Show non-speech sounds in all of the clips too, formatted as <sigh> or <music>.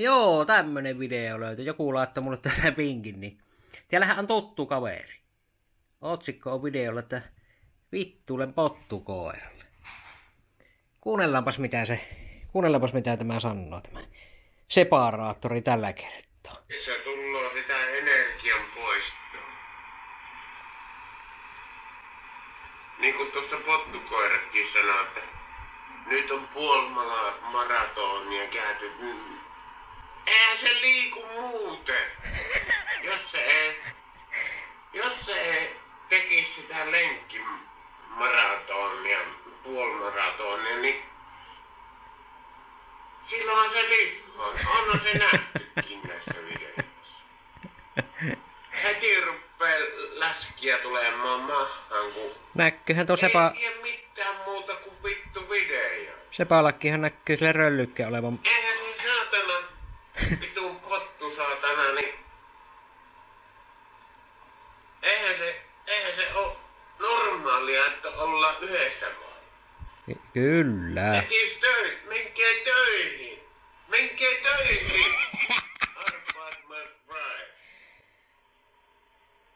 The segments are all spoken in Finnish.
Joo, tämmönen video löytyi. Joku laittoi mulle tätä pinkin, niin siellähän on tottu kaveri. Otsikko on videolla, että vittuulen pottu koiralle. Kuunnellaanpas mitä se, kuunnellaanpas mitä tämä sanoo tämä separaattori tällä kertaa. Se tullaan sitä energian poistoa. Niin kuin tuossa pottukoirakin sanoi, että nyt on puoli maratonia käyty. Se liiku muuten. Jos se ei, jos se ei tekisi sitä lenkkimaratonia, puolimaratonia, niin silloinhan se liikkuu. Onhan se nähtykin näissä videoissa. Heti ruppee läskiä tulemaan maahan, kun Näkyyhän tuo sepa, ei tiedä mitään muuta kuin vittu video. sepalakkihan näkyy sille röllykkä olevan. Eihän se saatana, vitun pottu saatana, niin... Eihän se, eihän se ole normaalia, ollaan yhdessä vaan. Kyllä. Tekis töihin, menkää töihin, menkää töihin. <laughs> Arpaat McBride.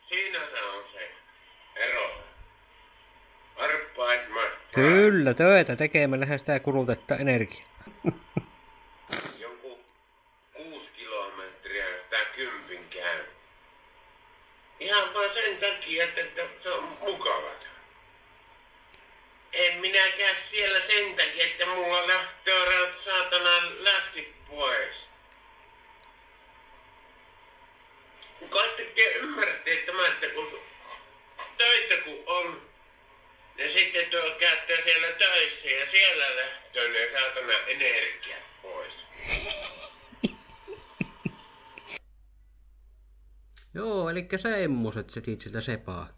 Siinä se on se ero. Arpaat McBride. Kyllä, töitä tekemällähän sitä kulutetta energiaa. <laughs> joku kuusi kilometriä sitä kympin käy. Ihan vaan sen takia, että, se on mukavat. En minäkään siellä sen takia, että mulla lähtee raut saatana läskit pois. Kaikki ymmärrätte tämä, että kun töitä kun on, ja sitten tuo käyttää siellä töissä ja siellä lähtee ne saatana energiat pois. Joo, eli semmoset setit siltä sepaa.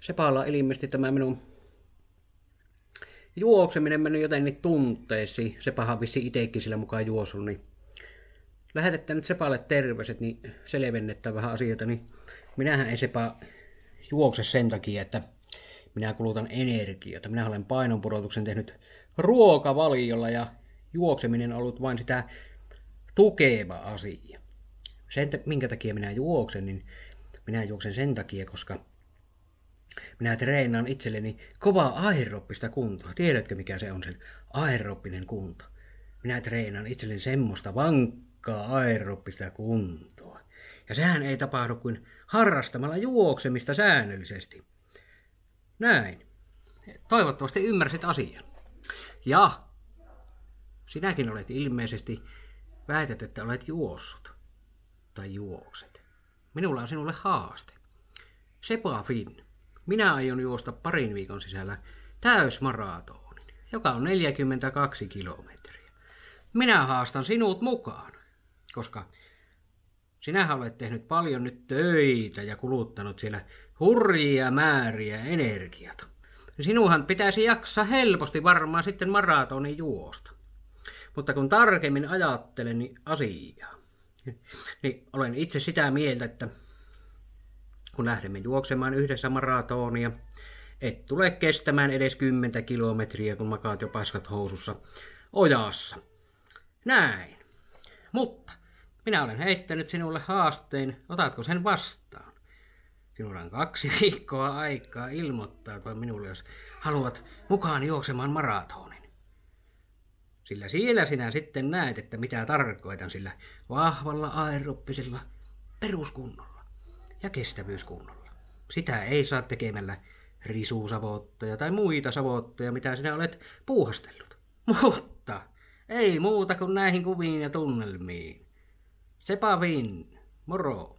Sepalla ilmeisesti tämä minun juokseminen mennyt jotenkin tunteisiin. Sepahan vissi itekin sillä mukaan juosun, niin lähetetään nyt Sepalle terveiset, niin selvennetään vähän asioita, niin minähän ei Sepa juokse sen takia, että minä kulutan energiaa. Minä olen painonpudotuksen tehnyt ruokavaliolla ja juokseminen on ollut vain sitä tukeva asia. Sen, minkä takia minä juoksen, niin minä juoksen sen takia, koska minä treenaan itselleni kovaa aeroppista kuntoa. Tiedätkö, mikä se on sen aeroppinen kunto? Minä treenaan itselleni semmoista vankkaa aeroppista kuntoa. Ja sehän ei tapahdu kuin harrastamalla juoksemista säännöllisesti. Näin. Toivottavasti ymmärsit asian. Ja sinäkin olet ilmeisesti väität, että olet juossut tai juokset. Minulla on sinulle haaste. Sepa Finn. Minä aion juosta parin viikon sisällä täysmaratonin, joka on 42 kilometriä. Minä haastan sinut mukaan, koska sinähän olet tehnyt paljon nyt töitä ja kuluttanut siellä hurjia määriä energiata. Sinuhan pitäisi jaksaa helposti varmaan sitten maratonin juosta. Mutta kun tarkemmin ajattelen niin asiaa, niin olen itse sitä mieltä, että kun lähdemme juoksemaan yhdessä maratonia, et tule kestämään edes 10 kilometriä, kun makaat jo paskat housussa ojassa. Näin. Mutta minä olen heittänyt sinulle haasteen, otatko sen vastaan? Sinulla on kaksi <laughs> viikkoa aikaa ilmoittautua minulle, jos haluat mukaan juoksemaan maratonin. Sillä siellä sinä sitten näet, että mitä tarkoitan sillä vahvalla aerobisella peruskunnolla ja kestävyyskunnolla. Sitä ei saa tekemällä risuusavoitteja tai muita savotteja, mitä sinä olet puuhastellut. <laughs> Mutta ei muuta kuin näihin kuviin ja tunnelmiin. Sepa Vin, moro!